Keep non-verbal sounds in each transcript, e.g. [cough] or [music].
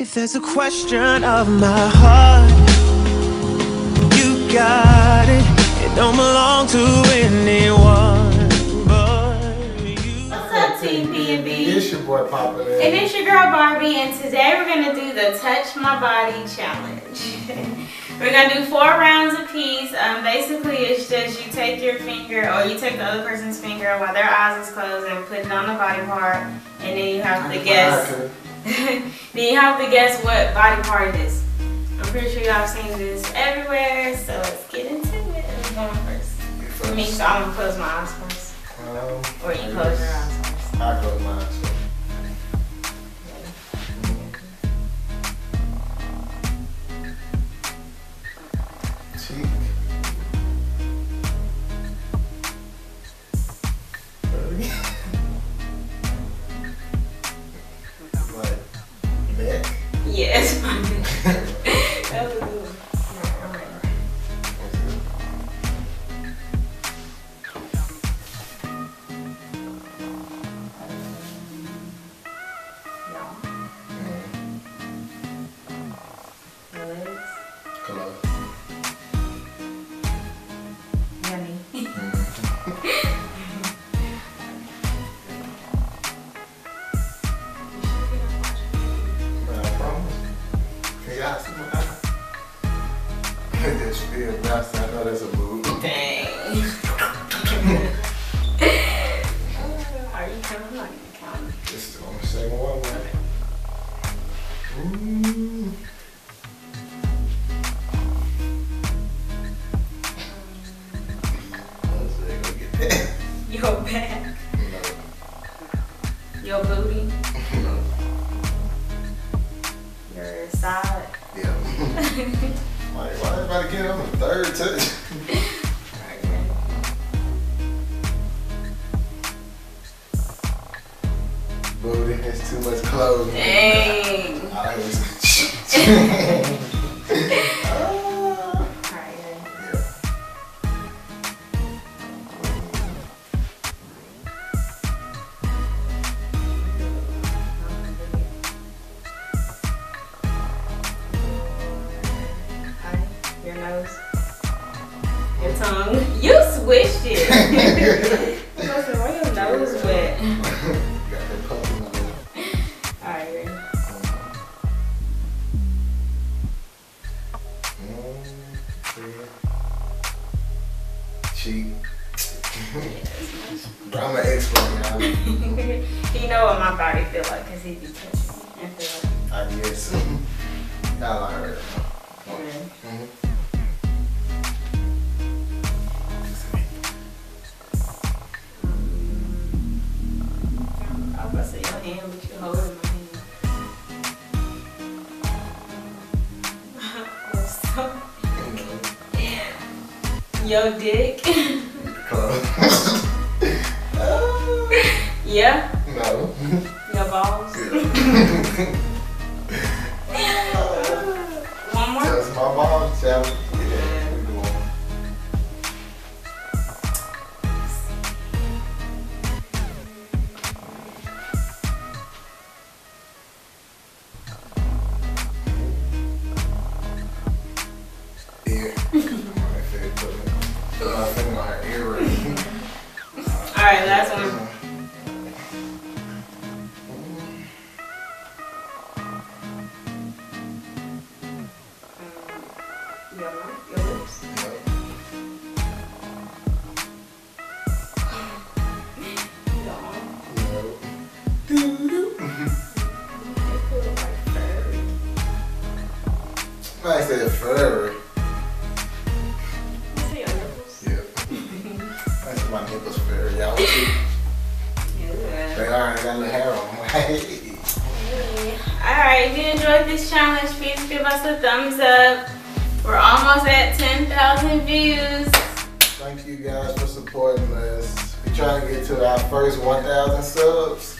If there's a question of my heart, you got it. It don't belong to anyone but you. What's up, Team PnB? It's your boy Popularity. And it's your girl Barbie, and today we're gonna do the Touch My Body challenge. [laughs] we're gonna do four rounds apiece. Um, basically, it's just you take your finger, or you take the other person's finger while their eyes is closed, and put it on the body part, and then you have to guess. Then you have to guess what body part it is. I'm pretty sure y'all have seen this everywhere, so let's get into it. Who's going first? first. Me, so I'm gonna close my eyes first. Um, Or you close your eyes first. I close mine. So. Cheek. Y'all see my eye? that spill best. I know that's a boob. Dang. Are you counting? I'm not even counting. Just on the same one, man. Ooh. [laughs] Let's see, Why, why everybody get on the third touch? Booty, it's too much clothes. Dang. [laughs] tongue. You swished it. [laughs] Listen, why your nose wet? [laughs] Got that puppy nose. Alright, ready? [laughs] Cheek. Bro, I'm an expert now. he know what my body feel like because he be touching me. I feel I guess. Y'all like her. Hand, but you holding my hand. [laughs] Your dick. [laughs] Yeah. no. Your balls. One [laughs] feels like furry. I said furry. They are. I got a little hair on. [laughs] Hey. Alright, if you enjoyed this challenge, please give us a thumbs up. We're almost at 10,000 views. Thank you guys for supporting us. We're trying to get to our first 1,000 subs.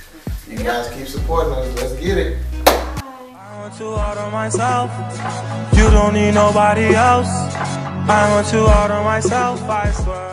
You guys keep supporting us. Let's get it. I want to order myself. You don't need nobody else. I want to order myself, I swear.